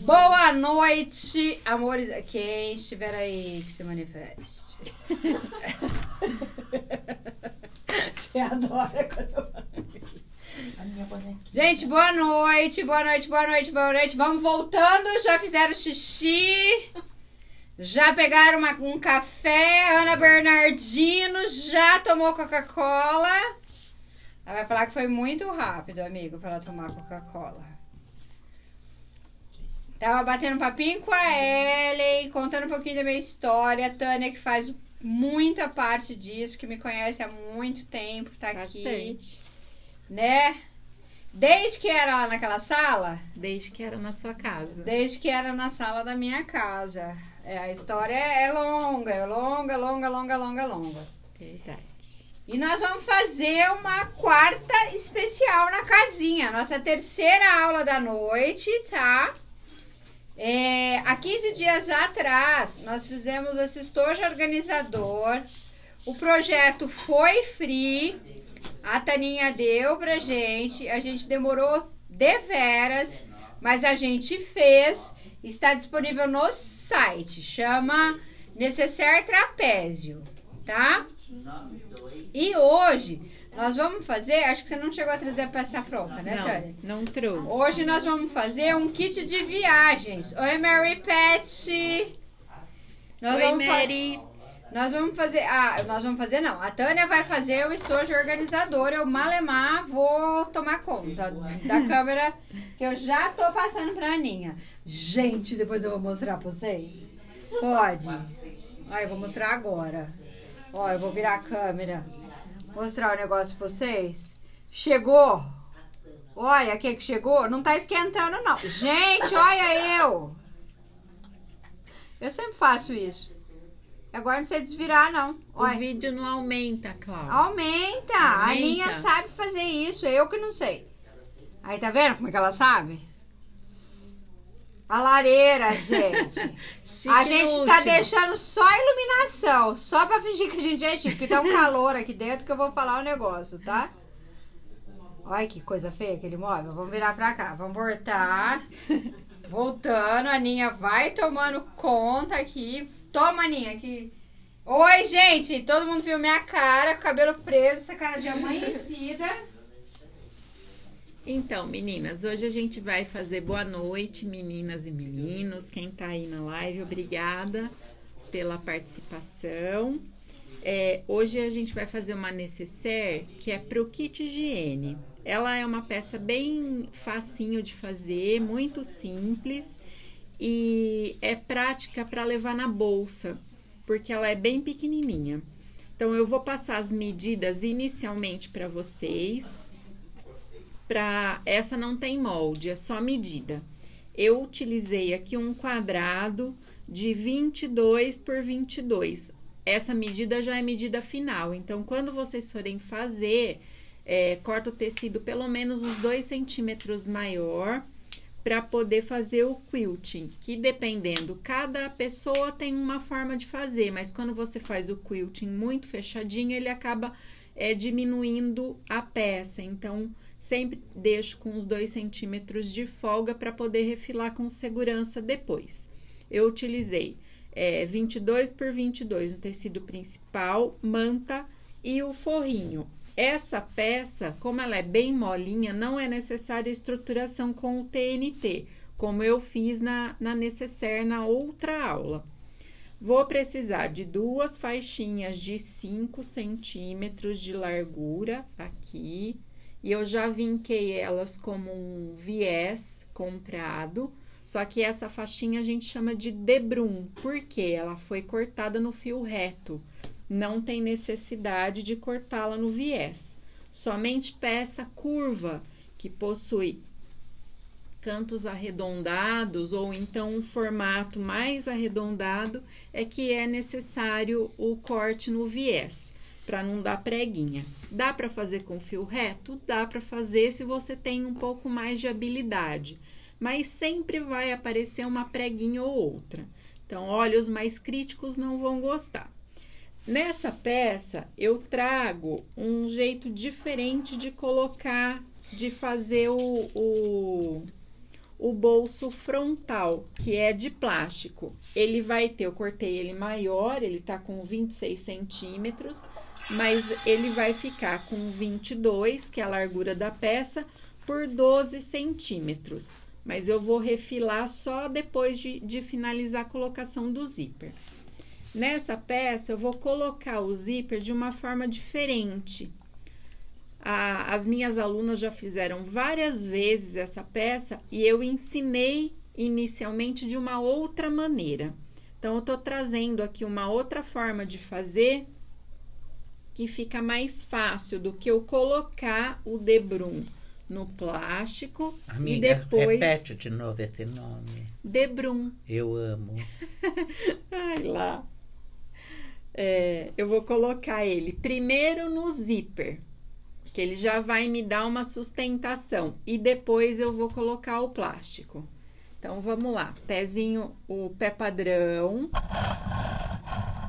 Boa noite, amores. Quem estiver aí que se manifeste. Você adora quando eu Gente, boa noite, boa noite, boa noite, boa noite. Vamos voltando. Já fizeram xixi? Já pegaram uma, um café? Ana Bernardino já tomou Coca-Cola? Ela vai falar que foi muito rápido, amigo, para ela tomar Coca-Cola. Tava batendo papinho com a Ellen, contando um pouquinho da minha história. A Tânia, que faz muita parte disso, que me conhece há muito tempo, tá Bastante. aqui. Né? Desde que era lá naquela sala? Desde que era na sua casa. Desde que era na sala da minha casa. É, a história é longa, é longa, longa, longa, longa, longa. Verdade. E nós vamos fazer uma quarta especial na casinha. Nossa terceira aula da noite, tá? É, há 15 dias atrás, nós fizemos esse estojo organizador. O projeto foi free. A Taninha deu pra gente. A gente demorou deveras, mas a gente fez. Está disponível no site. Chama Necessaire Trapézio, tá? E hoje nós vamos fazer. Acho que você não chegou a trazer a peça pronta, né, Tânia? Não, não trouxe. Hoje nós vamos fazer um kit de viagens. Oi, Mary Pet. Nós Oi, vamos Mary. nós vamos fazer. Ah, nós vamos fazer não. A Tânia vai fazer o estojo organizador. Eu malemar vou tomar conta da câmera que eu já tô passando pra Aninha. Gente, depois eu vou mostrar pra vocês. Pode. Ah, eu vou mostrar agora. Ó, eu vou virar a câmera. Mostrar o negócio pra vocês. Chegou. Olha, aqui que chegou. Não tá esquentando, não. Gente, olha eu. Eu sempre faço isso. Agora não sei desvirar, não. O Olha. vídeo não aumenta, Cláudia. Aumenta. A Aumenta. Aninha sabe fazer isso. é Eu que não sei. Aí, tá vendo como é que ela sabe? A lareira, gente. Chique a gente tá último. deixando só iluminação. Só pra fingir que a gente é chique. Porque tá um calor aqui dentro que eu vou falar o negócio, tá? Olha que coisa feia aquele móvel. Vamos virar pra cá. Vamos voltar. Voltando. A Aninha vai tomando conta aqui. Toma, Aninha, aqui. Oi, gente. Todo mundo viu minha cara, cabelo preso, essa cara de amanhecida. Então, meninas, hoje a gente vai fazer boa noite, meninas e meninos. Quem tá aí na live, obrigada pela participação. É, hoje a gente vai fazer uma necessaire que é pro kit higiene. Ela é uma peça bem facinho de fazer, muito simples e é prática para levar na bolsa, porque ela é bem pequenininha. Então eu vou passar as medidas inicialmente para vocês para essa não tem molde, é só medida. Eu utilizei aqui um quadrado de 22 por 22. Essa medida já é medida final, então quando vocês forem fazer, é, corta o tecido pelo menos uns 2 centímetros maior para poder fazer o quilting, que dependendo, cada pessoa tem uma forma de fazer, mas quando você faz o quilting muito fechadinho, ele acaba é, diminuindo a peça, então sempre deixo com uns 2 centímetros de folga para poder refilar com segurança depois. Eu utilizei é, 22 por 22 o tecido principal, manta e o forrinho. Essa peça, como ela é bem molinha, não é necessária estruturação com o TNT, como eu fiz na, na necessaire na outra aula. Vou precisar de duas faixinhas de 5 centímetros de largura aqui, e eu já vinquei elas como um viés comprado, só que essa faixinha a gente chama de debrum, porque ela foi cortada no fio reto. Não tem necessidade de cortá-la no viés. Somente peça curva, que possui cantos arredondados ou então um formato mais arredondado, é que é necessário o corte no viés para não dar preguinha. Dá para fazer com fio reto? Dá para fazer se você tem um pouco mais de habilidade, mas sempre vai aparecer uma preguinha ou outra. Então, olhos mais críticos não vão gostar. Nessa peça, eu trago um jeito diferente de colocar de fazer o, o, o bolso frontal, que é de plástico. Ele vai ter, eu cortei ele maior, ele tá com 26 centímetros, mas ele vai ficar com 22, que é a largura da peça, por 12 centímetros. Mas eu vou refilar só depois de, de finalizar a colocação do zíper. Nessa peça, eu vou colocar o zíper de uma forma diferente. A, as minhas alunas já fizeram várias vezes essa peça e eu ensinei inicialmente de uma outra maneira. Então, eu tô trazendo aqui uma outra forma de fazer que fica mais fácil do que eu colocar o debrum no plástico Amiga, e depois repete de novo esse nome. debrum. Eu amo. Ai lá. É, eu vou colocar ele primeiro no zíper, que ele já vai me dar uma sustentação e depois eu vou colocar o plástico. Então vamos lá, pezinho, o pé padrão,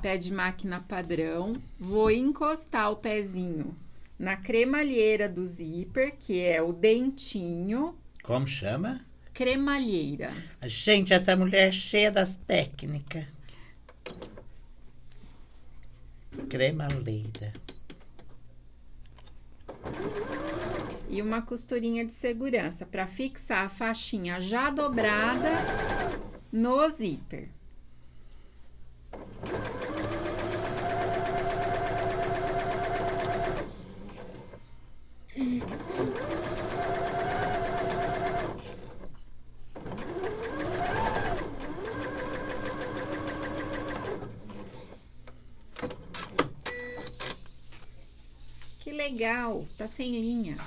pé de máquina padrão, vou encostar o pezinho na cremalheira do zíper, que é o dentinho, Como chama? cremalheira. Gente, essa mulher é cheia das técnicas. Cremaleira. e uma costurinha de segurança para fixar a faixinha já dobrada no zíper. Que legal, tá sem linha.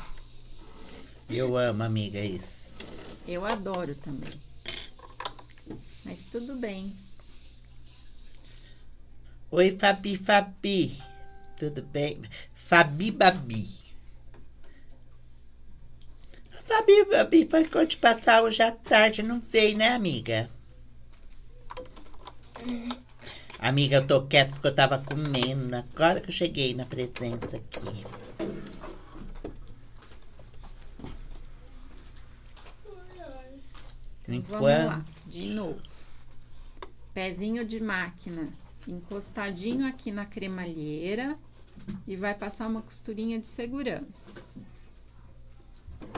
Eu amo, amiga, isso. Eu adoro também. Mas tudo bem. Oi, Fabi, Fabi. Tudo bem? Fabi Babi. A Fabi Babi foi quando te passar hoje à tarde, não veio, né, amiga? Amiga, eu tô quieta porque eu tava comendo. Agora que eu cheguei na presença aqui. Vamos Enquanto. lá, de novo. Pezinho de máquina encostadinho aqui na cremalheira e vai passar uma costurinha de segurança.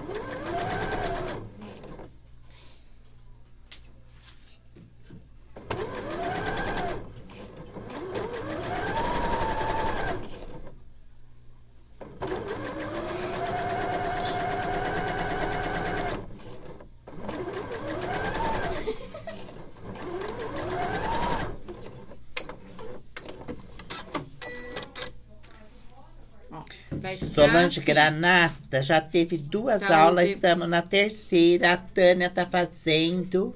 Vai ficar Solange. Granata já teve duas Tá, aulas, de- estamos na terceira. A Tânia tá fazendo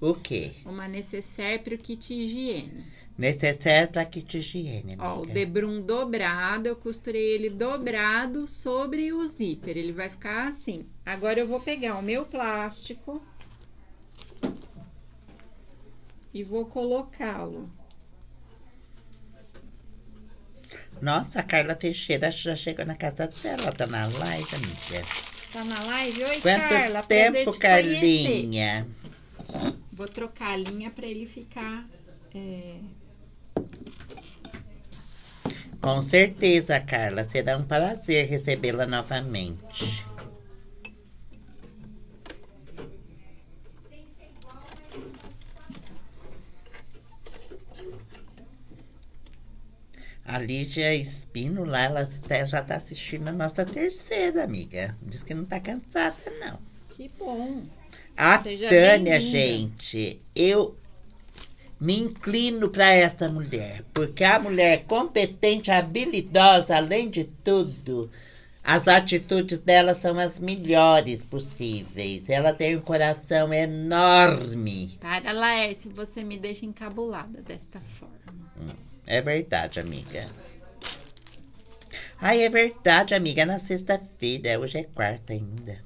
o quê? Uma necessaire para o kit higiene. Necessário para kit higiene, Ó, o debrum dobrado, eu costurei ele dobrado sobre o zíper. Ele vai ficar assim. Agora eu vou pegar o meu plástico e vou colocá-lo. Nossa, a Carla Teixeira já chegou na casa dela, tá na live, amiga. Tá na live? Oi, Quanto Carla. tempo, te conhecer. Carlinha? Vou trocar a linha para ele ficar. é, Com certeza, Carla. Será um prazer recebê-la novamente. A Lígia Espino lá, ela até já está assistindo a nossa terceira, amiga. Diz que não está cansada, não. Que bom. A Seja Tânia, gente, eu me inclino para essa mulher, porque a mulher é competente, habilidosa, além de tudo, as atitudes dela são as melhores possíveis. Ela tem um coração enorme. Para, Laércio, você me deixa encabulada desta forma. É verdade, amiga. Ai, é verdade, amiga. É na sexta-feira, hoje é quarta ainda.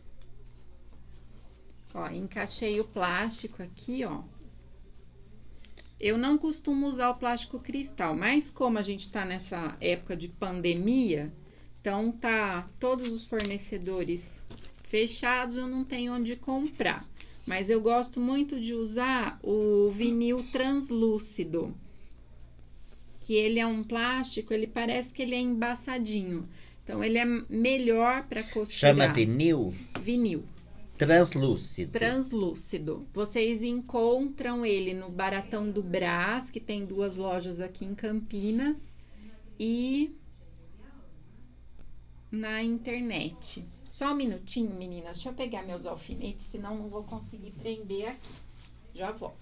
Ó, encaixei o plástico aqui, ó. Eu não costumo usar o plástico cristal, mas como a gente tá nessa época de pandemia, Então tá todos os fornecedores fechados, eu não tenho onde comprar. Mas eu gosto muito de usar o vinil translúcido. Que ele é um plástico, ele parece que ele é embaçadinho. Então ele é melhor para costurar. Chama vinil vinil translúcido. translúcido. Vocês encontram ele no Baratão do Brás, que tem duas lojas aqui em Campinas, e na internet. Só um minutinho, meninas. Deixa eu pegar meus alfinetes, senão não vou conseguir prender aqui. Já volto.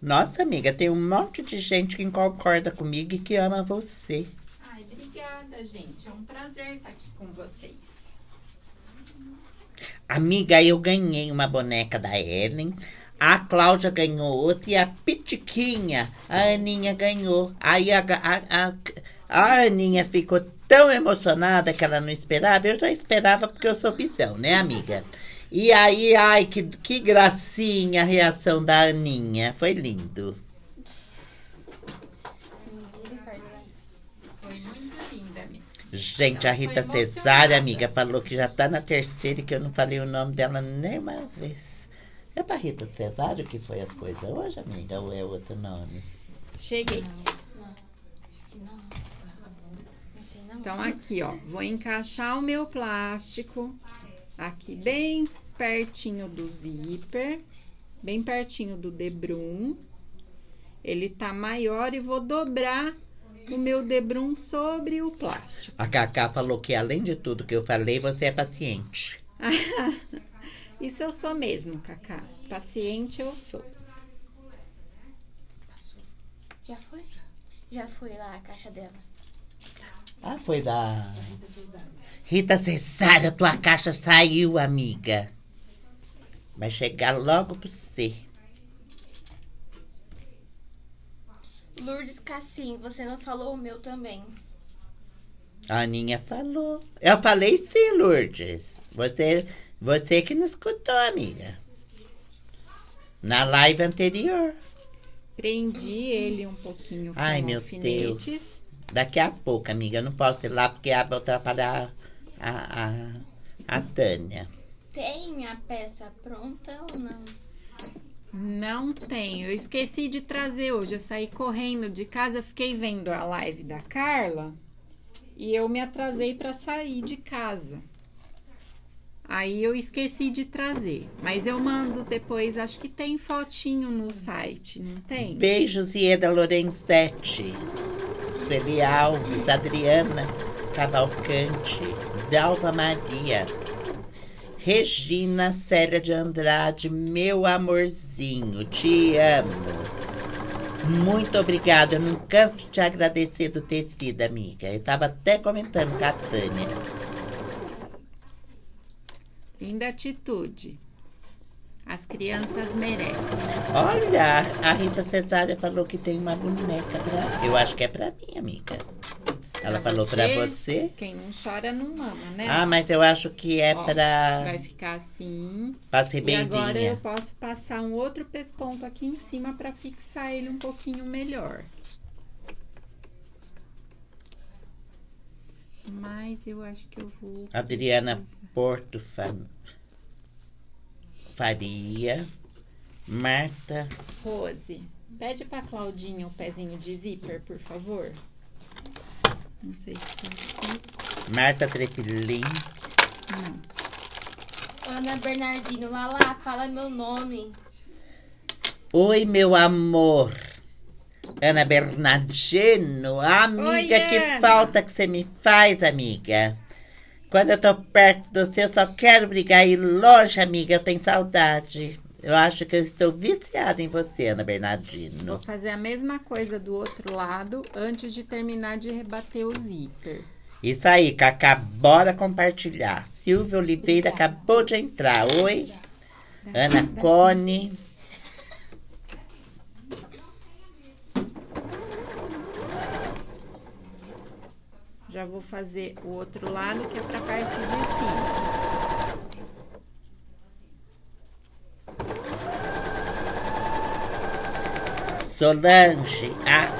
Nossa, amiga, tem um monte de gente que concorda comigo e que ama você. Ai, obrigada, gente. É um prazer estar aqui com vocês. Amiga, eu ganhei uma boneca da Ellen. A Cláudia ganhou outra e a Pitiquinha, a Aninha ganhou. Aí a, a, a, a Aninha ficou tão emocionada que ela não esperava. Eu já esperava porque eu sou bidão, né, amiga? E aí, ai, que, que gracinha a reação da Aninha. Foi lindo. Foi muito linda, amiga. Gente, a Rita. Cesária, amiga, falou que já tá na terceira e que eu não falei o nome dela nem uma vez. É pra Rita Cesário que foi as coisas hoje, amiga? Ou é outro nome? Cheguei. Então, aqui, ó, vou encaixar o meu plástico aqui bem pertinho do zíper, bem pertinho do debrum. Ele tá maior e vou dobrar o meu debrum sobre o plástico. A Cacá falou que além de tudo que eu falei, você é paciente. Isso eu sou mesmo, Cacá. Paciente eu sou. Já foi? Já foi lá a caixa dela. Ah, foi da. Rita Cesária, tua caixa saiu, amiga. Vai chegar logo pra você. Lourdes Cassim, você não falou o meu também. A Aninha falou. Eu falei sim, Lourdes. Você, você que não escutou, amiga. Na live anterior. Prendi ele um pouquinho com Ai, meu alfinetes. Deus. Daqui a pouco, amiga. Eu não posso ir lá porque vai atrapalhar a, a, a Tânia. Tem a peça pronta ou não? Não tenho. Eu esqueci de trazer hoje. Eu saí correndo de casa, fiquei vendo a live da Carla e eu me atrasei para sair de casa. Aí eu esqueci de trazer, mas eu mando depois. Acho que tem fotinho no site, não tem? Beijos, Ieda Lorenzetti. Sueli Alves, Adriana Cavalcante, Dalva Maria. Regina Célia de Andrade, meu amorzinho, te amo. Muito obrigada, eu não canso de te agradecer do tecido, amiga. Eu tava até comentando com a Tânia. Linda atitude. As crianças merecem. Olha, a Rita Cesária falou que tem uma boneca pra. Eu acho que é pra mim, amiga. Ela Pra falou pra você? Quem não chora não mama, né? Ah, mas eu acho que é Ó, pra. Vai ficar assim. Pra ser E agora eu posso passar um outro pesponto aqui em cima para fixar ele um pouquinho melhor. Mas eu acho que eu vou. Adriana Porto Fa- Faria. Marta. Rose, pede pra Claudinha o pezinho de zíper, por favor. Não sei se tá aqui. Marta Trepilin. Não. Ana Bernardino, Lala, fala meu nome. Oi, meu amor. Ana Bernardino. Amiga, Oi, que Ana. falta que você me faz, amiga. Quando eu tô perto do você, eu só quero brigar e longe, amiga. Eu tenho saudade. Eu acho que eu estou viciada em você, Ana Vou Bernardino. fazer a mesma coisa do outro lado antes de terminar de rebater o zíper. Isso aí, Cacá, bora compartilhar. Silvia Oliveira acabou de entrar. Oi. Ana Cone. Já vou fazer o outro lado, que é pra parte de cima. Solange. A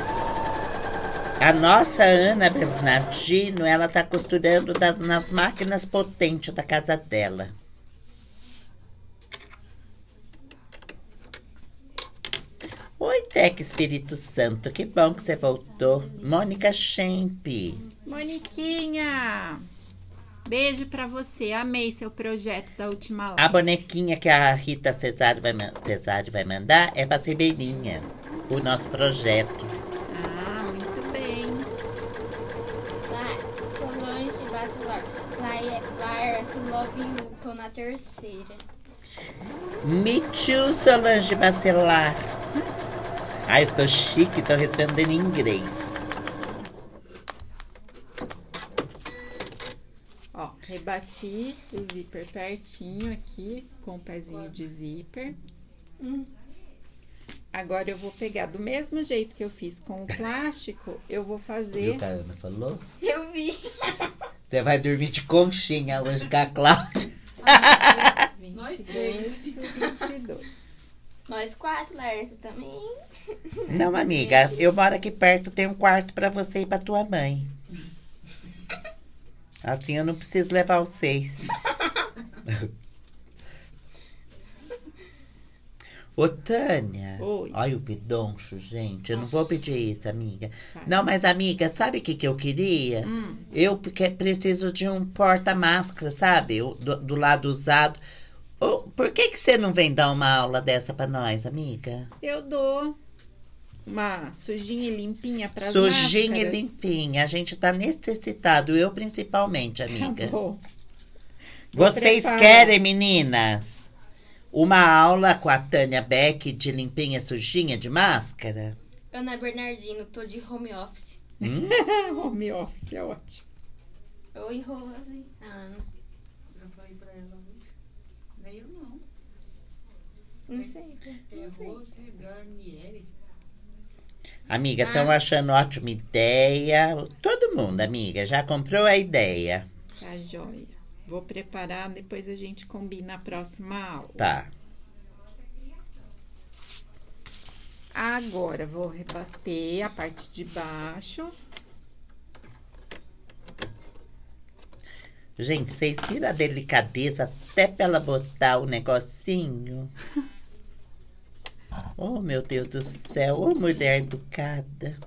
A nossa Ana Bernardino, ela tá costurando das- nas máquinas potentes da casa dela. Oi, Teca Espírito Santo, que bom que você voltou. Mônica Schemp. Moniquinha! Beijo pra você. Amei seu projeto da última A live. bonequinha que a Rita Cesário vai, Cesário vai mandar é pra Ribeirinha, o nosso projeto. Ah, muito bem. La- Solange. Laia- Laércio Love You. Tô na terceira. Me too, Solange Bacelar. Ai, estou chique, tô respondendo em inglês. Ó, rebati o zíper pertinho aqui, com o pezinho de zíper. Hum. Agora eu vou pegar do mesmo jeito que eu fiz com o plástico, eu vou fazer. que a Ana falou? Eu vi. Você vai dormir de conchinha hoje com a Cláudia. 22 por 22. Nós quatro, Laércio também. Não, amiga, eu moro aqui perto, tem um quarto pra você e pra tua mãe. Assim eu não preciso levar os seis. Ô, Tânia. Oi. Olha o pidoncho, gente. Eu não vou pedir isso, amiga. Vai. Não, mas, amiga, sabe o que, que eu queria? Hum, Eu preciso de um porta-máscara, sabe? Do, do lado usado. Por que, que você não vem dar uma aula dessa pra nós, amiga? eu dou uma sujinha e limpinha para Sujinha e limpinha. A gente tá necessitado, eu principalmente, amiga. Tá bom. Vou Vocês querem, meninas? Uma aula com a Tânia Beck de limpinha sujinha de máscara? Ana Bernardino, tô de home office. Hum? Home office é ótimo. Oi, Rose. Ah, Eu falei pra ela hoje. Nem eu não. não sei. É Não sei. você, Garnieri. Amiga, Ah. estão achando ótima ideia. Todo mundo, amiga, já comprou a ideia. Tá joia. Vou preparar, depois a gente combina a próxima aula. Tá. Agora vou rebater a parte de baixo. Gente, vocês viram a delicadeza até pra ela botar o negocinho? Oh, meu Deus do céu. Ô, mulher educada.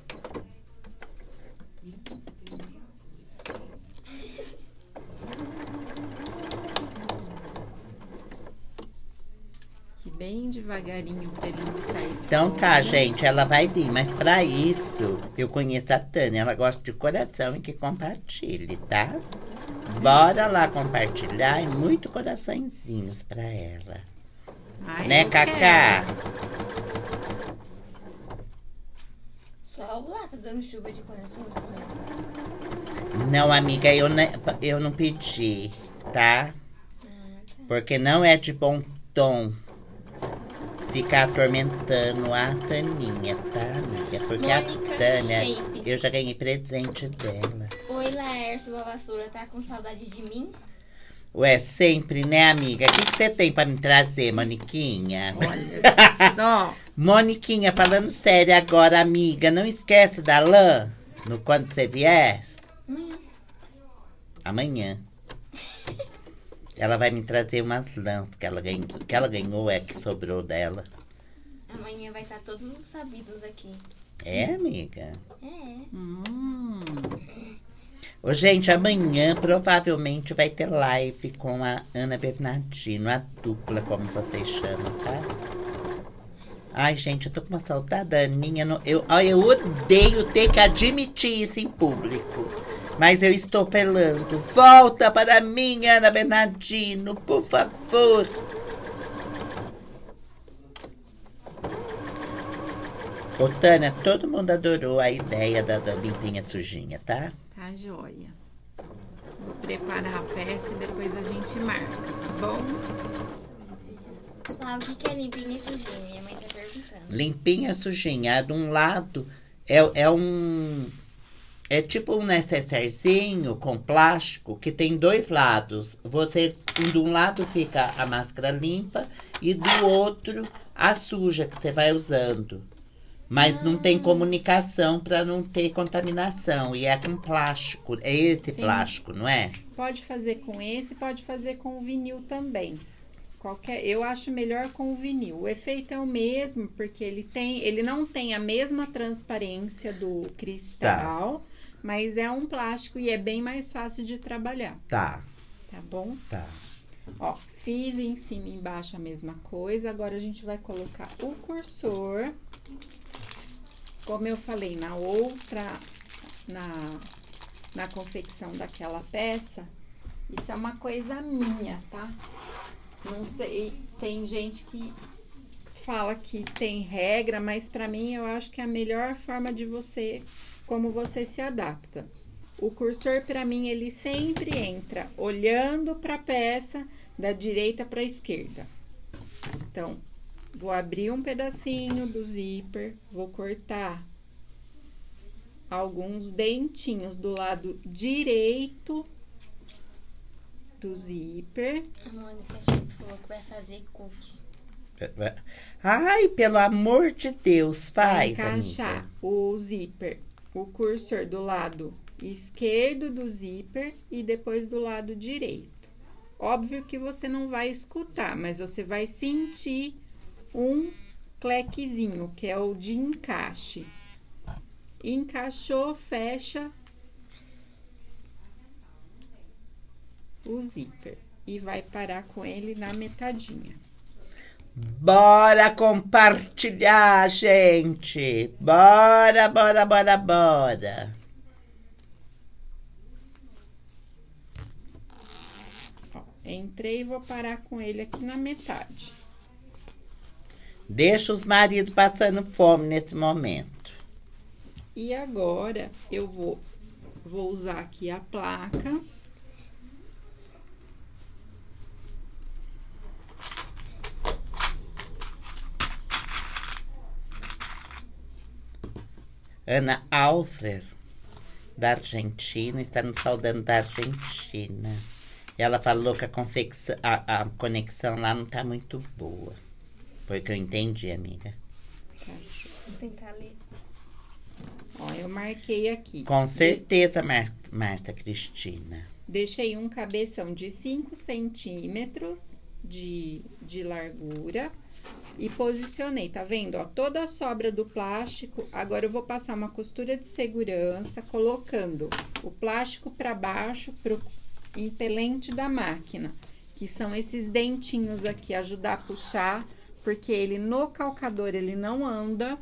Bem devagarinho pra ele não sair Então tá, fora. gente, ela vai vir, mas pra isso eu conheço a Tânia, ela gosta de coração e que compartilhe, tá? Bora lá compartilhar e muito coraçõezinhos pra ela. Ai, né, Cacá? Só lá tá dando chuva de coração. Não, amiga, eu, ne- eu não pedi, tá? Porque não é de bom tom ficar atormentando a Taninha, tá, amiga? Porque a Mônica Tânia, Shape. eu já ganhei presente dela. Oi, Laércio, a vassoura tá com saudade de mim? Ué, sempre, né, amiga? O que que você tem pra me trazer, Moniquinha? Olha só. Moniquinha, falando sério agora, amiga, não esquece da lã no quando você vier. Amanhã. Amanhã. Ela vai me trazer umas lãs que ela ganhou, que ela ganhou é que sobrou dela. Amanhã vai estar todos os sabidos aqui. É, amiga? É. Hum, Ô, gente, amanhã provavelmente vai ter live com a Ana Bernardino, a dupla, como vocês chamam, tá? Ai, gente, eu tô com uma saudade da Aninha. no- Eu, ai, eu odeio ter que admitir isso em público. Mas eu estou pelando. Volta para mim, Ana Bernardino, por favor. Ô, Tânia, todo mundo adorou a ideia da, da limpinha sujinha, tá? tá joia. Vou preparar a peça e depois a gente marca, tá bom? Ah, o que é limpinha e sujinha? Minha mãe tá perguntando. Limpinha sujinha. De um lado é, é um. É tipo um necessairezinho com plástico que tem dois lados. Você, de um lado fica a máscara limpa e do outro a suja que você vai usando. Mas não tem Ah. comunicação para não ter contaminação. E é com plástico. É esse Sim. plástico, não é? Pode fazer com esse, pode fazer com o vinil também. Qualquer, eu acho melhor com o vinil. O efeito é o mesmo, porque ele tem, ele não tem a mesma transparência do cristal, mas é um plástico e é bem mais fácil de trabalhar, Tá, tá bom? tá. Ó, fiz em cima e embaixo a mesma coisa. Agora a gente vai colocar o cursor. Como eu falei na outra, na, na confecção daquela peça, isso é uma coisa minha, tá? Não sei, tem gente que fala que tem regra, mas pra mim eu acho que é a melhor forma de você, como você se adapta. O cursor para mim ele sempre entra olhando para a peça da direita para a esquerda. Então, vou abrir um pedacinho do zíper, vou cortar alguns dentinhos do lado direito do zíper. A Mônica falou que vai fazer cookie. Ai, pelo amor de Deus, faz, encaixar amiga. o zíper, o cursor do lado esquerdo do zíper e depois do lado direito. Óbvio que você não vai escutar, mas você vai sentir um clequezinho, que é o de encaixe. Encaixou, fecha o zíper e vai parar com ele na metadinha. Bora compartilhar, gente. Bora, bora, bora, bora. Ó, entrei e vou parar com ele aqui na metade. Deixa os maridos passando fome nesse momento. E agora eu vou, vou usar aqui a placa. Ana Alver, da Argentina, está nos saudando da Argentina. Ela falou que a, confecção, a, a conexão lá não está muito boa. Foi o que eu entendi, amiga. Tá, Vou tentar ler. Ó, eu marquei aqui. Com certeza, Mar Marta Cristina. Deixei um cabeção de 5 centímetros de, de largura e posicionei, tá vendo? Ó, toda a sobra do plástico. Agora eu vou passar uma costura de segurança, colocando o plástico para baixo pro impelente da máquina, que são esses dentinhos aqui, ajudar a puxar, porque ele no calcador ele não anda,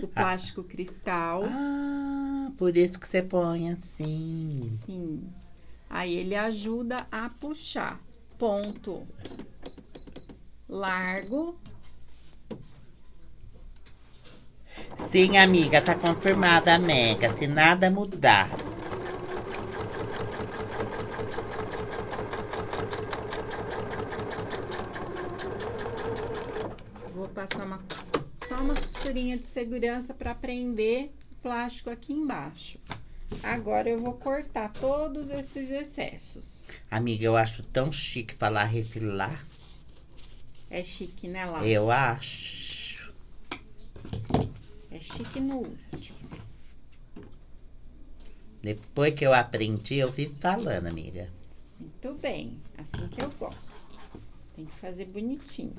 o plástico cristal. Ah, por isso que você põe assim. Sim. Aí ele ajuda a puxar. Ponto largo. Sim, amiga, tá confirmada a mega. Se nada mudar. Vou passar uma, só uma costurinha de segurança para prender o plástico aqui embaixo. Agora eu vou cortar todos esses excessos. Amiga, eu acho tão chique falar refilar. É chique, né, Lá? Eu acho. Chique no último. Depois que eu aprendi, eu vivo falando, amiga. Muito bem, assim que eu gosto. Tem que fazer bonitinho.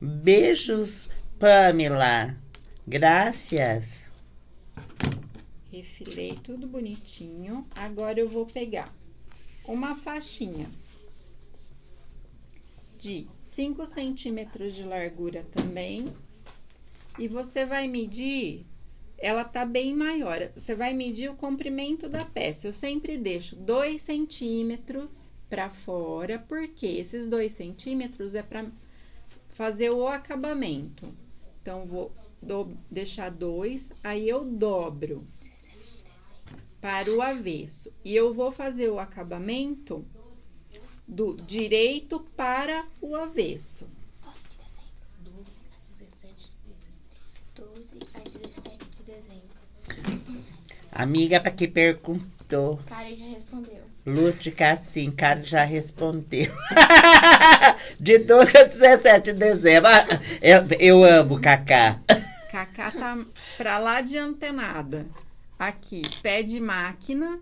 Beijos, Pamela. Graças. Refilei tudo bonitinho. Agora eu vou pegar uma faixinha de 5 centímetros de largura também. E você vai medir, ela tá bem maior. Você vai medir o comprimento da peça. Eu sempre deixo 2 centímetros para fora, porque esses 2 centímetros é para fazer o acabamento. Então, vou do- deixar dois, aí eu dobro para o avesso. E eu vou fazer o acabamento do direito para o avesso. 12 a 17 de dezembro. Amiga, para que perguntou. Karen já respondeu. Lute Cassim, cara já respondeu. de 12 a 17 de dezembro. Ah, Eu, eu amo Cacá. Cacá tá pra lá de antenada. Aqui, pé de máquina.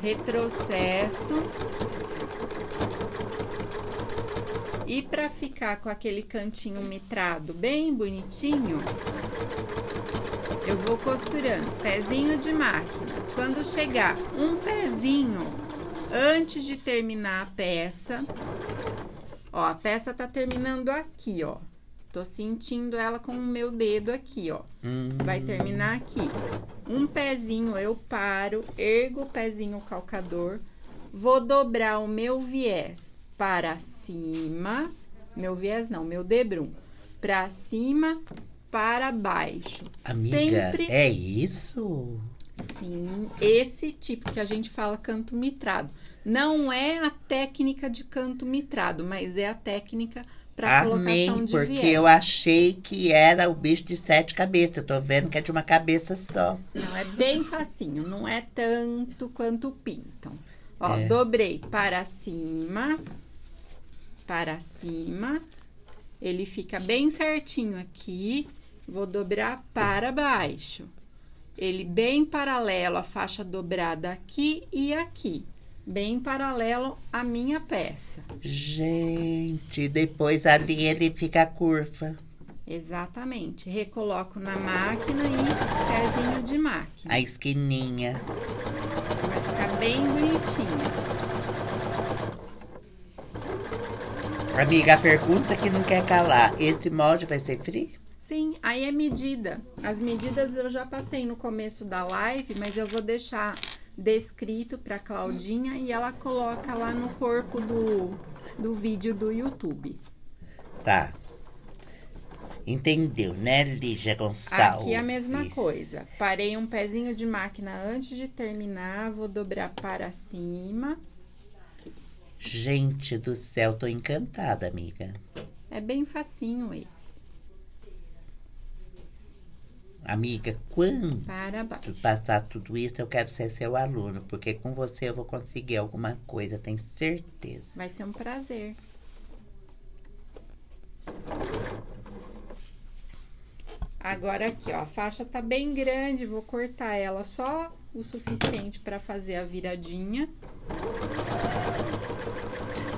Retrocesso. E pra ficar com aquele cantinho mitrado bem bonitinho, eu vou costurando pezinho de máquina. Quando chegar um pezinho antes de terminar a peça, ó, a peça tá terminando aqui, ó. Tô sentindo ela com o meu dedo aqui, ó. Hum, Vai terminar aqui. Um pezinho eu paro, ergo o pezinho calcador, vou dobrar o meu viés para cima, meu viés não, meu debrum, para cima, para baixo. amiga, Sempre é isso? Sim, esse tipo que a gente fala canto mitrado. Não é a técnica de canto mitrado, mas é a técnica para colocação de porque viés. eu achei que era o bicho de sete cabeças. Eu tô vendo que é de uma cabeça só. Não, é bem facinho, não é tanto quanto pintam. Ó, É. dobrei para cima, para cima. Ele fica bem certinho aqui. Vou dobrar para baixo. Ele bem paralelo à faixa dobrada aqui e aqui. Bem paralelo à minha peça. Gente, depois ali ele fica curva. Exatamente. Recoloco na máquina e pezinho de máquina. A esquininha. Vai ficar bem bonitinha. Amiga, a pergunta que não quer calar: esse molde vai ser frio? Sim, aí é medida. As medidas eu já passei no começo da live, mas eu vou deixar descrito para Claudinha e ela coloca lá no corpo do, do vídeo do YouTube. Tá. Entendeu, né, Lígia Gonçalves? Aqui é a mesma coisa. Parei um pezinho de máquina antes de terminar, vou dobrar para cima. Gente do céu, tô encantada, amiga. É bem facinho esse. Amiga, quando Para baixo. passar tudo isso, eu quero ser seu aluno, porque com você eu vou conseguir alguma coisa, tenho certeza. Vai ser um prazer. Agora aqui, ó, a faixa tá bem grande, vou cortar ela só o suficiente para fazer a viradinha.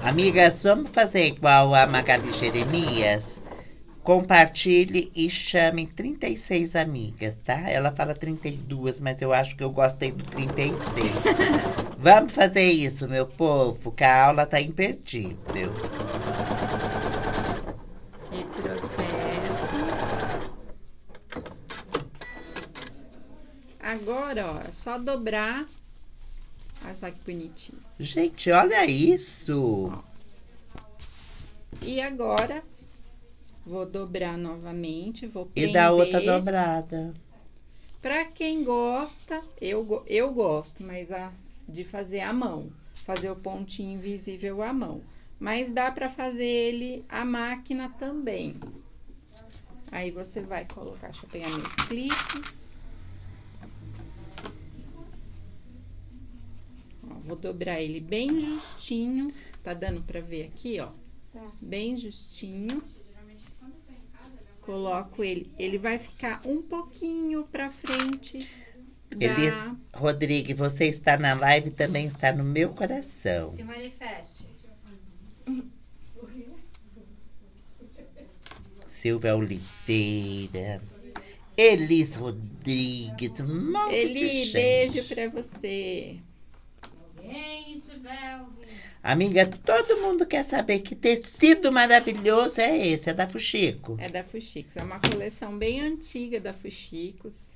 Amigas, vamos fazer igual a Magali Jeremias? Compartilhe e chame 36 amigas, tá? Ela fala 32, mas eu acho que eu gostei do 36. vamos fazer isso, meu povo, que a aula tá imperdível. Retrocesso. Agora, ó, é só dobrar. Olha só que bonitinho. Gente, olha isso! E agora, vou dobrar novamente, vou E prender. da outra dobrada. Pra quem gosta, eu, eu gosto, mas a, de fazer à mão. Fazer o pontinho invisível à mão. Mas dá pra fazer ele à máquina também. Aí você vai colocar, deixa eu pegar meus cliques. Ó, vou dobrar ele bem justinho. Tá dando pra ver aqui, ó? Tá. Bem justinho. Coloco ele. Ele vai ficar um pouquinho pra frente da... Elis Rodrigues, você está na live e também está no meu coração. Se manifeste. Silvia Oliveira. Elis Rodrigues, um monte Eli, beijo pra você. Vem, Sibelvi. Amiga, todo mundo quer saber que tecido maravilhoso é esse, é da Fuxico. É da Fuxicos. É uma coleção bem antiga da Fuxicos.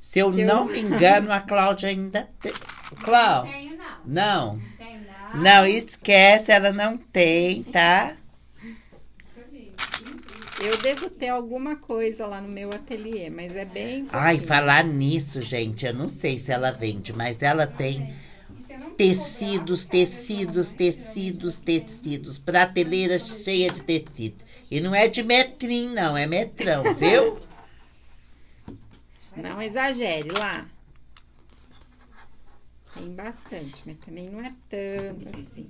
Se eu Que eu- não me engano, a Cláudia ainda tem. Cláudia, Tenho não. não. Tenho não. Não, esquece, ela não tem, tá? Eu devo ter alguma coisa lá no meu ateliê, mas é bem. Ai, falar nisso, gente, eu não sei se ela vende, mas ela tem tecidos, tecidos, tecidos, tecidos, prateleira cheia de tecido. E não é de metrim, não, é metrão, viu? Não exagere lá. Tem bastante, mas também não é tanto assim.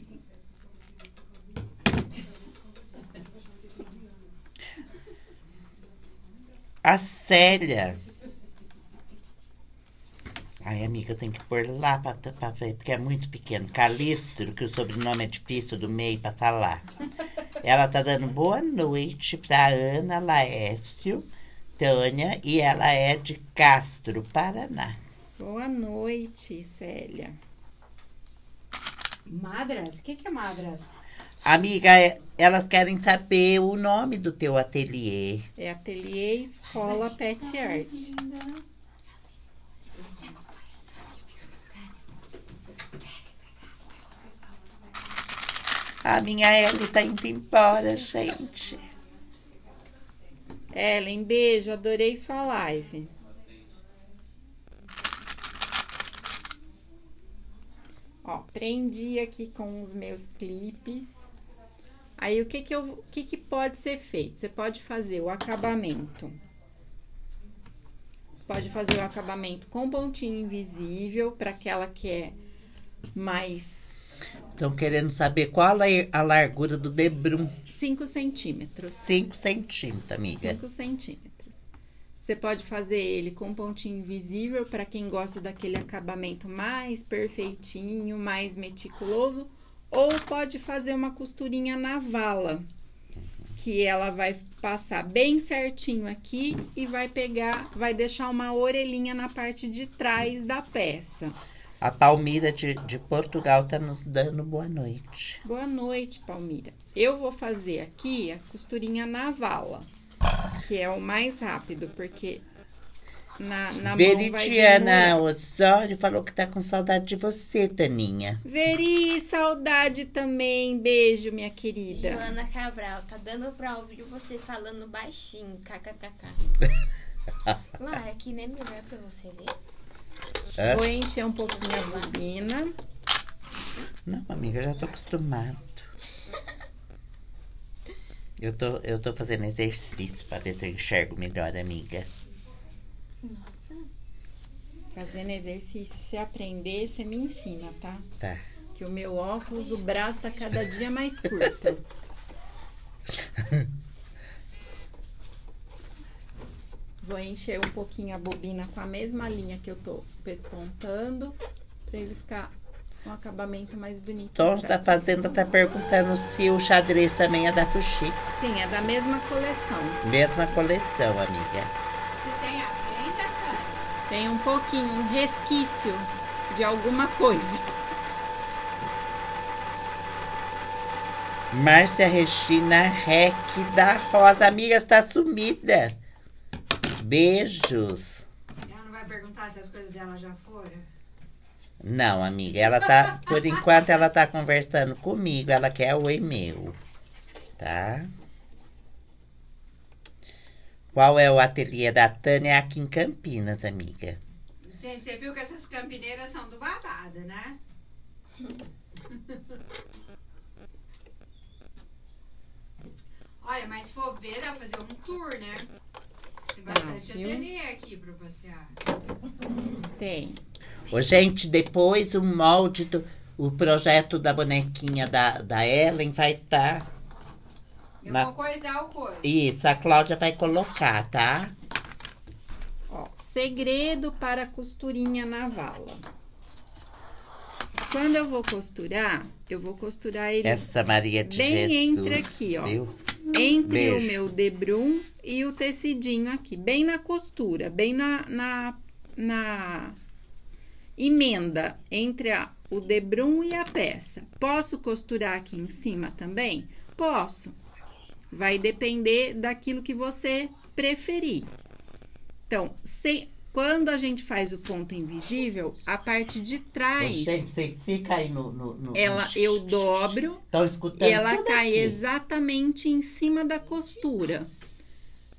A Célia. Ai, amiga, eu tenho que pôr lá pra, pra ver, porque é muito pequeno. Calistro, que o sobrenome é difícil do meio pra falar. Ela tá dando boa noite pra Ana Laércio, Tânia, e ela é de Castro, Paraná. Boa noite, Célia. Madras? O que, que é madras? Amiga, é- elas querem saber o nome do teu ateliê. É Ateliê Escola Pet Art. A minha Ellie tá indo embora, gente. Ellen, beijo, adorei sua live. Ó, prendi aqui com os meus clipes. Aí o que que eu, que que pode ser feito? Você pode fazer o acabamento. Pode fazer o acabamento com pontinho invisível para aquela que é mais Estão querendo saber qual é a largura do debrum. 5 centímetros. 5 centímetros, amiga. 5 centímetros. Você pode fazer ele com pontinho invisível para quem gosta daquele acabamento mais perfeitinho, mais meticuloso, ou pode fazer uma costurinha na vala, que ela vai passar bem certinho aqui e vai pegar, vai deixar uma orelhinha na parte de trás da peça. A Palmira de, de Portugal tá nos dando boa noite. Boa noite, Palmira. Eu vou fazer aqui a costurinha na vala, que é o mais rápido, porque na, na mão vai Veridiana demorar. Osório falou que tá com saudade de você, Taninha. Veri, saudade também. Beijo, minha querida. Joana Cabral, tá dando pra ouvir vocês falando baixinho, kkkk. Lá, aqui nem melhor pra você ler. Hã? Vou encher um pouquinho a bobina. Não, amiga, eu já tô acostumado. Eu tô, eu tô fazendo exercício pra ver se eu enxergo melhor, amiga. Nossa. Fazendo exercício. Se aprender, você me ensina, tá? Tá. Que o meu óculos, o braço tá cada dia mais curto. Vou encher um pouquinho a bobina com a mesma linha que eu tô pespontando, pra ele ficar um acabamento mais bonito. Dono da atrás. fazenda tá perguntando se o xadrez também é da Fuxi. Sim, é da mesma coleção. Mesma coleção, amiga. Você tem a venda, cara? Tem um pouquinho, um resquício de alguma coisa. Márcia Regina Rec da Rosa. Amiga, está sumida. Beijos. Ela não vai perguntar se as coisas dela já foram? Não, amiga, ela tá, por enquanto ela tá conversando comigo, ela quer o e-mail, tá? Qual é o ateliê da Tânia? Aqui em Campinas, amiga. Gente, você viu que essas campineiras são do babado, né? Olha, mas for ver, dá pra fazer um tour, né? Tem bastante viu? ateliê aqui pra passear. Tem. Ô, gente, depois o molde do o projeto da bonequinha da, da Ellen vai estar. Eu Na- vou coisar o coisa. Isso, a Cláudia vai colocar, tá? Ó, segredo para costurinha na vala. Quando eu vou costurar, eu vou costurar ele Essa Maria de Bem Jesus. entre aqui, ó. Viu? Entre o meu debrum e o tecidinho aqui, bem na costura, bem na, na, na emenda entre a- o debrum e a peça. Posso costurar aqui em cima também? Posso. Vai depender daquilo que você preferir. Então, se, quando a gente faz o ponto invisível, a parte de trás, gente, vocês ficam aí no. no, no ela eu dobro Estão escutando? e ela tudo cai aqui. exatamente em cima da costura.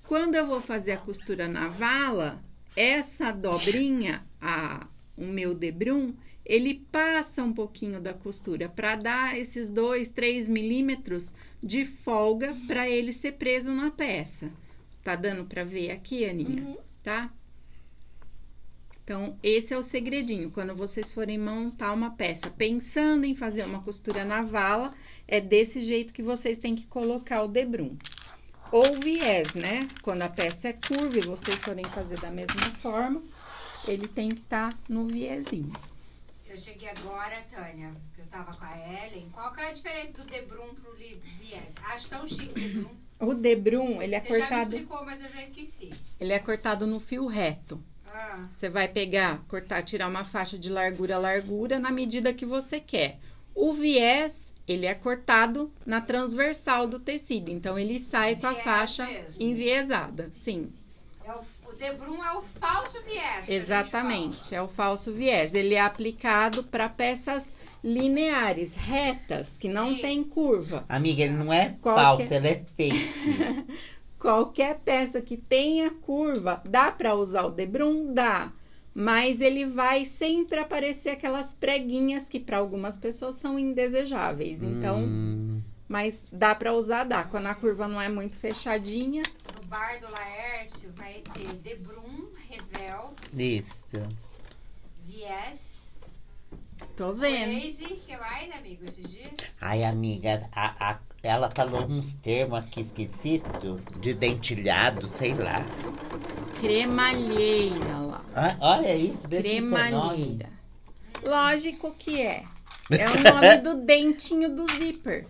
Quando eu vou fazer a costura na vala, essa dobrinha, a, o meu debrum, ele passa um pouquinho da costura para dar esses 2, 3 milímetros de folga para ele ser preso na peça. Tá dando para ver aqui, Aninha? Tá? Então, esse é o segredinho. Quando vocês forem montar uma peça pensando em fazer uma costura na vala, é desse jeito que vocês têm que colocar o debrum. Ou viés, né? Quando a peça é curva e vocês forem fazer da mesma forma, ele tem que estar no viezinho. Eu cheguei agora, Tânia, que eu tava com a Ellen. Qual que é a diferença do debrum pro viés? Acho tão chique o debrum. O debrum, ele é Você já me cortado, explicou, mas eu já esqueci. ele é cortado no fio reto. Ah, Você vai pegar, cortar, tirar uma faixa de largura a largura na medida que você quer. O viés, ele é cortado na transversal do tecido, então ele sai com a faixa mesmo. enviesada. Sim, é o, o debrum é o falso viés. exatamente, é o falso viés. Ele é aplicado para peças lineares, retas, que não Sim. tem curva. Amiga, ele não é Qual falso, ele é fake. Qualquer peça que tenha curva, dá para usar o debrum? Dá. Mas ele vai sempre aparecer aquelas preguinhas que para algumas pessoas são indesejáveis. Então, Hum, mas dá para usar, dá. Quando a curva não é muito fechadinha. No bar do Laércio vai ter debrum, revel, isso. viés, tô vendo. crazy. Que mais, amigo, dias? Ai, amiga, a, a- ela falou uns termos aqui esquisitos, de dentilhado, sei lá. Cremalheira lá. Ah, olha isso, vê se é. Cremalheira. Lógico que é. É o nome do dentinho do zíper.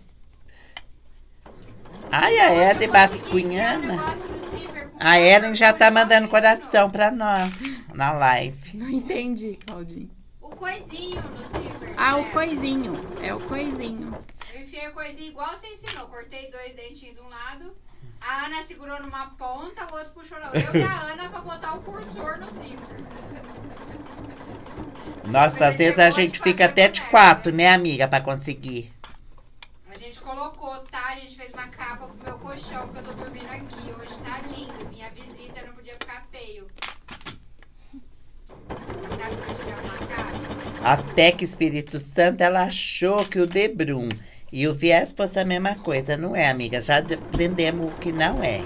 Ai, a Ellen Bascunhana. A Ellen já tá mandando coração pra nós na live. Não entendi, Claudinho. O coisinho no zíper. Ah, o né? coisinho. É o coisinho. Eu enfiei o coisinho igual você ensinou. Cortei dois dentinhos de um lado. A Ana segurou numa ponta, o outro puxou na outra. Eu e a Ana pra botar o cursor no zíper. Nossa, às vezes a gente fica até de quatro, né, amiga, pra conseguir. A gente colocou, tá? A gente fez uma capa pro meu colchão que eu tô dormindo aqui. Hoje tá lindo. Minha visita não podia ficar feio. Sabe pra tirar uma cara? Até que Espírito Santo, ela achou que o Debrum e o viés fosse a mesma coisa. Não é, amiga? Já aprendemos o que não é.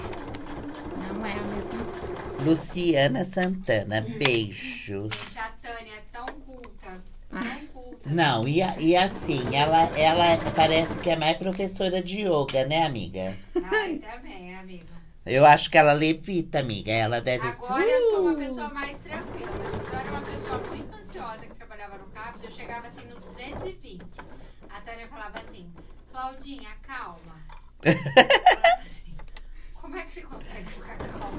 Não é a mesma coisa. Luciana Santana, beijos. Gente, a Tânia é tão culta. Ah. Tão culta. Não, e, e assim, ela, ela parece que é mais professora de yoga, né, amiga? Ai, também, amiga. Eu acho que ela levita, amiga. Ela deve. Agora eu sou uma pessoa mais tranquila, mas eu era uma pessoa muito ansiosa CAPS, eu chegava assim nos 220. A Tânia falava assim, Claudinha, calma. Assim, Como é que você consegue ficar calma?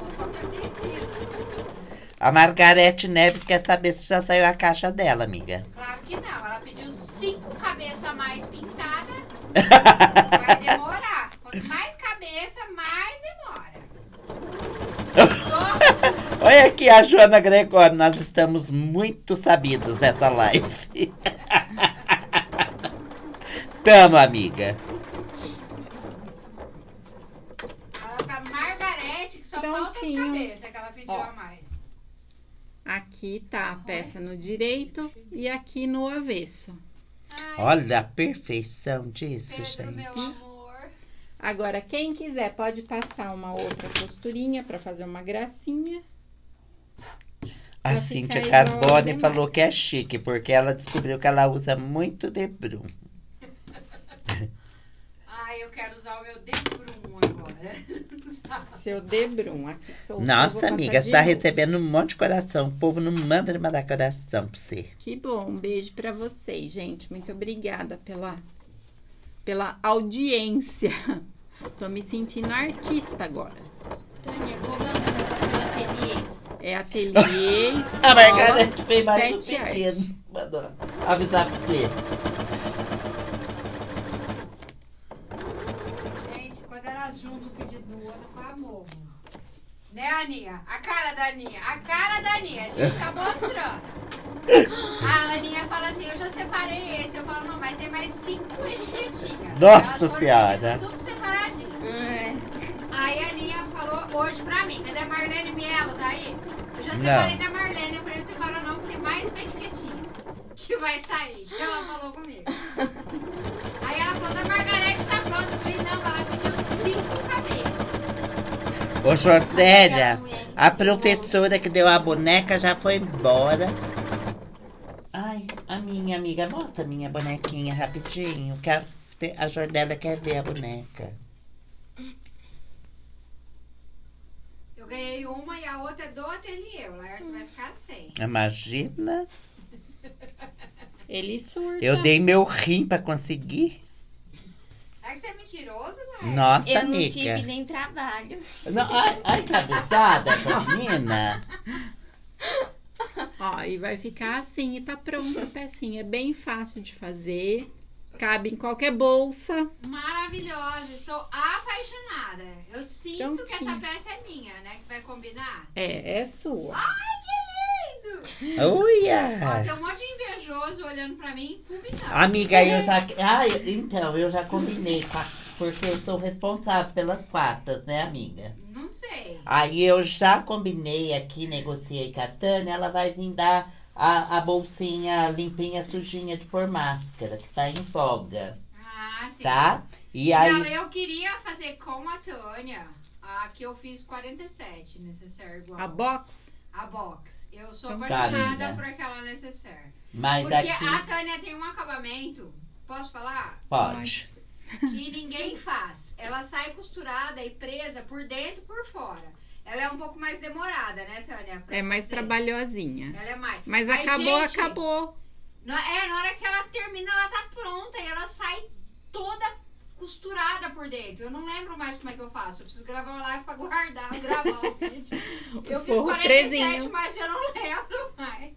A Margarete Neves quer saber se já saiu a caixa dela, amiga. Claro que não, ela pediu cinco cabeças a mais pintadas. Vai demorar. Quanto mais cabeça, mais demora. Só- Olha aqui a Joana Gregório, nós estamos muito sabidos nessa live. Tamo, amiga. Fala pra Margarete que só falta as Prontinho. cabeças que ela pediu Ó. a mais. Aqui tá a peça no direito e aqui no avesso. Ai, Olha a perfeição disso, Pedro, meu gente. amor. Agora, quem quiser pode passar uma outra costurinha pra fazer uma gracinha. A Vai Cíntia Carbone demais. falou que é chique, porque ela descobriu que ela usa muito Debrum. Ai, eu quero usar o meu debrum agora. Seu debrum, aqui vou Nossa, amiga, você tá novo. recebendo um monte de coração. O povo não manda de mandar coração pra você. Que bom, um beijo pra vocês, gente. Muito obrigada pela, pela audiência. Tô me sentindo artista agora. Tânia, como é o nome do seu ateliê? É ateliê, A Margarete fez mais um pedido. Mandou avisar pra você. Gente, quando elas juntam o pedido do outro, quase morro. Né, Aninha? A cara da Aninha. A cara da Aninha. A gente tá mostrando. A Aninha fala assim, eu já separei esse. Eu falo, não, mas tem mais cinco etiquetinhas. Nossa Senhora. Tudo separadinho. Aí a Aninha falou hoje pra mim, cadê a Marlene Mielo? Tá aí? Eu já separei da Marlene. Eu falei, não separa não, porque tem mais uma etiquetinha que vai sair. Que ela falou comigo. Aí ela falou, da Margarete tá pronta. Eu falei, não, ela pediu cinco cabeças. Ô, Jordélia, A professora que deu a boneca já foi embora. Ai, a minha amiga, mostra a minha bonequinha rapidinho. Que a, a Jordela quer ver a boneca. Eu ganhei uma e a outra é do ateliê. O Laércio vai ficar sem. Imagina. Ele surta. Eu dei meu rim pra conseguir. É que você é mentiroso, Laércio? Nossa, Eu não amiga. tive nem trabalho. Não, ai, ai, cabeçada essa menina. Ó, e vai ficar assim e tá pronta a pecinha. É bem fácil de fazer. Cabe em qualquer bolsa. Maravilhosa, estou apaixonada. Eu sinto que essa Prontinho. peça é minha, né? Que vai combinar. É, é sua. Ai, que lindo! Ó, Uia! tem um monte de invejoso olhando pra mim, fulminando. Amiga, eu já. Ai, então, eu já combinei com a- Porque eu sou responsável pelas quartas, né, amiga? Não sei. Aí eu já combinei aqui, negociei com a Tânia, ela vai vir dar a, a bolsinha limpinha, sujinha de pôr máscara, que tá em folga, Ah, sim. tá? E aí. Não, eu queria fazer com a Tânia. A que eu fiz 47 necessaire igual. A box. A box. Eu sou Então tá, apaixonada amiga. por aquela necessaire. Mas Porque aqui. a Tânia tem um acabamento, posso falar? Pode. Que ninguém faz. Ela sai costurada e presa por dentro e por fora. Ela é um pouco mais demorada, né, Tânia? pra É mais fazer. trabalhosinha. Ela é mais. Mas acabou, gente, acabou. na- é, na hora que ela termina, ela tá pronta e ela sai toda costurada por dentro. Eu não lembro mais como é que eu faço. Eu preciso gravar uma live pra guardar, gravar o vídeo. Eu fiz forro 47, trezinho. mas eu não lembro mais.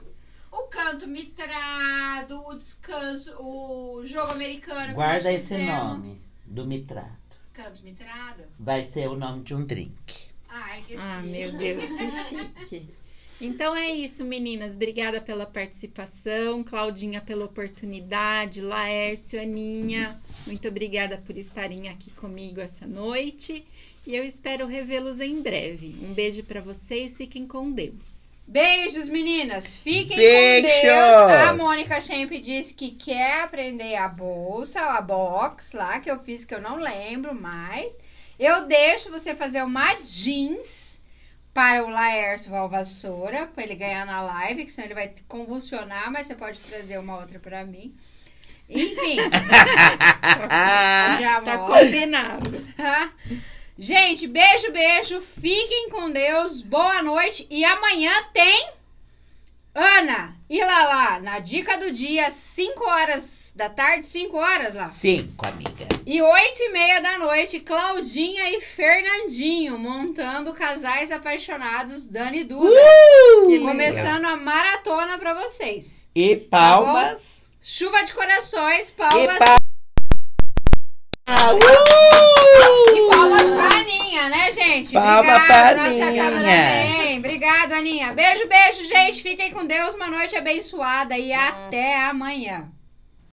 O canto mitrado, o descanso, o jogo americano. Guarda esse fizemos. nome do mitrato. Canto mitrado? Vai ser o nome de um drink. Ai, que Ah, chique. meu Deus, que chique. Então é isso, meninas. Obrigada pela participação, Claudinha pela oportunidade, Laércio, Aninha, muito obrigada por estarem aqui comigo essa noite e eu espero revê-los em breve. Um beijo para vocês, fiquem com Deus. Beijos, meninas. Fiquem Beijos. com Deus. A Mônica Champ disse que quer aprender a bolsa, a box lá, que eu fiz, que eu não lembro mais. Eu deixo você fazer uma jeans para o Laércio Valvassoura, para ele ganhar na live, que senão ele vai convulsionar, mas você pode trazer uma outra para mim. Enfim. já Tá combinado. Gente, beijo, beijo. Fiquem com Deus. Boa noite. E amanhã tem Ana e Lala na dica do dia, 5 horas da tarde, 5 horas lá. Cinco, amiga. E 8 e meia da noite, Claudinha e Fernandinho montando casais apaixonados Dani e Duda. Uh! Começando a maratona pra vocês. E palmas. Chuva de corações, e palmas. palmas. E palmas pra Aninha, né, gente? Palma Obrigada, pra nossa Aninha. Obrigado, Aninha. Beijo, beijo, gente. Fiquem com Deus. Uma noite abençoada e até amanhã.